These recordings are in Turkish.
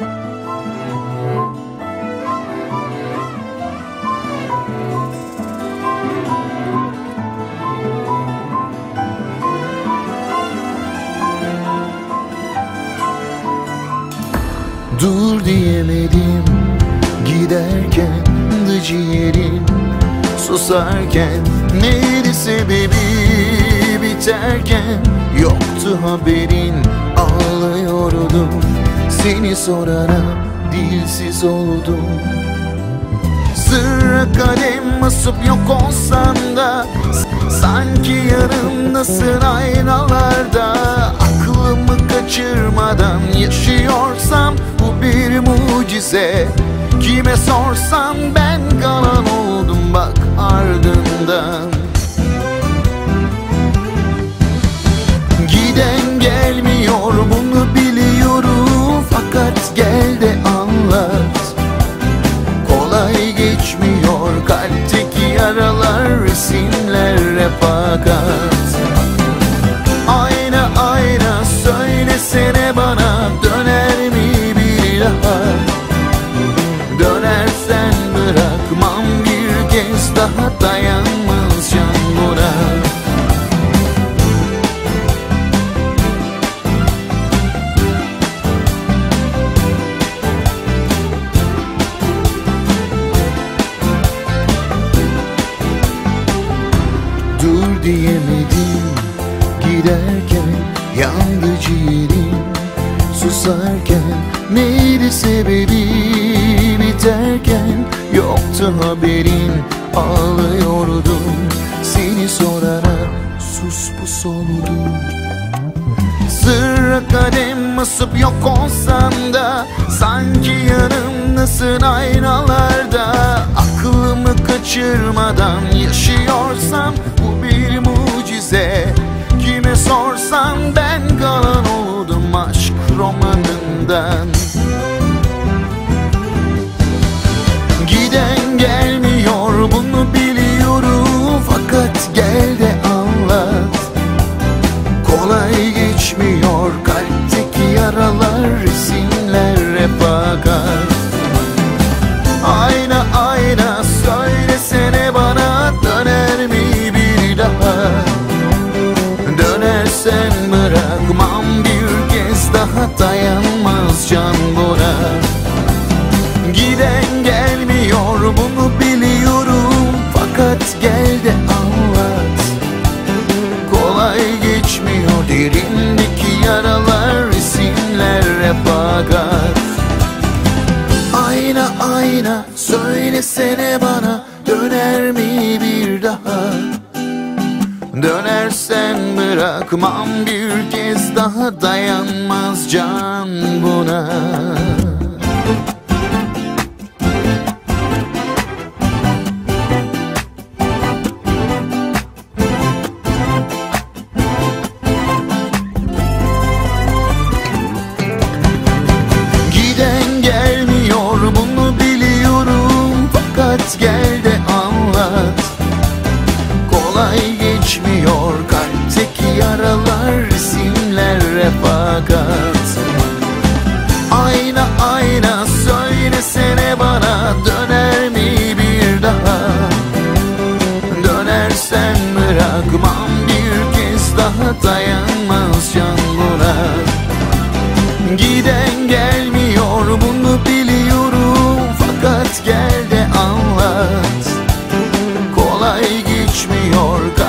Dur diyemedim giderken de ciğerin Susarken neydi sebebi biterken Yoktu haberin. Ağlıyordum Seni sorana dilsiz oldum. Sırra kadem asıp yok olsan da Sanki yanımdasın aynalarda. Aklımı kaçırmadan yaşıyorsam Bu bir mucize. Kime sorsam ben bir kez daha dayanmaz buna. Dur diyemedim giderken yandı ciğerim Susarken neydi sebebi biterken Yoktu haberin ağlıyordum. Seni sorana sus pus oldum Sırra kadem asıp yok olsan da Sanki yanımdasın aynalarda. Aklımı kaçırmadan yaşıyorsam Kolay geçmiyor. Kalpteki yaralar resimler refakat Ayna ayna söylesene bana döner mi bir daha? Dönersen bırakmam söylesene bana döner mi bir daha? Dönersen bırakmam bir kez daha dayanmaz can buna Fakat gel de anlat. Kolay geçmiyor kalpteki yaralar resimler refakat. Ayna ayna söylesene bana döner mi bir daha? Dönersen bırakmam bir kez daha dayanmaz can buna Giden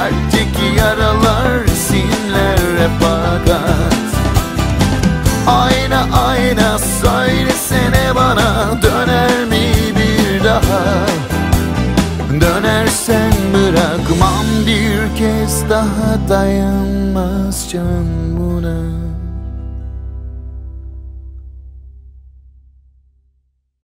kalpteki yaralar resimler refakat Ayna ayna söylesene bana döner mi bir daha? Dönersen bırakmam bir kez daha dayanmaz can buna